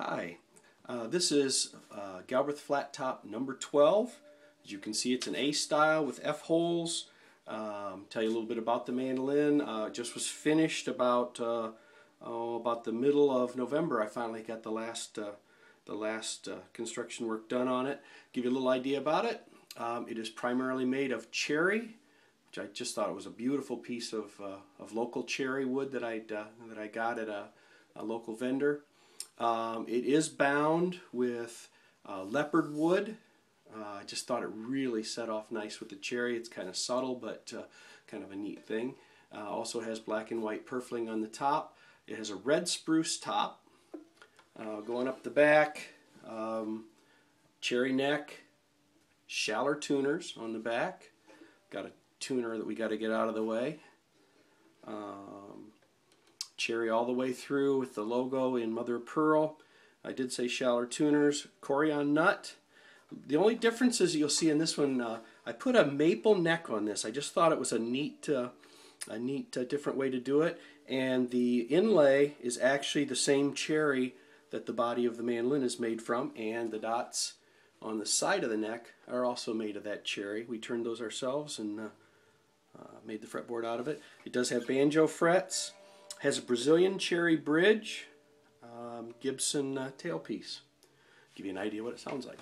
Hi, uh, this is uh, Galbraith Flat Top number 12. As you can see it's an A style with F holes. Um, tell you a little bit about the mandolin. Uh, just was finished about uh, oh, about the middle of November. I finally got the last uh, the last uh, construction work done on it. Give you a little idea about it. Um, it is primarily made of cherry, which I just thought it was a beautiful piece of, of local cherry wood that I that I got at a, a local vendor. Um, it is bound with uh, leopard wood. Uh, I just thought it really set off nice with the cherry. It's kind of subtle, but uh, kind of a neat thing. Uh, also has black and white purfling on the top. It has a red spruce top. Uh, going up the back, um, cherry neck, Schaller tuners on the back. Got a tuner that we got to get out of the way. Um, cherry all the way through with the logo in mother of pearl. I did say Schaller tuners, Corian nut. The only differences you'll see in this one, uh, I put a maple neck on this. I just thought it was a neat, uh, a neat uh, different way to do it. And the inlay is actually the same cherry that the body of the mandolin is made from, and the dots on the side of the neck are also made of that cherry. We turned those ourselves and uh, uh, made the fretboard out of it. It does have banjo frets. Has a Brazilian cherry bridge, um, Gibson uh, tailpiece. Give you an idea what it sounds like.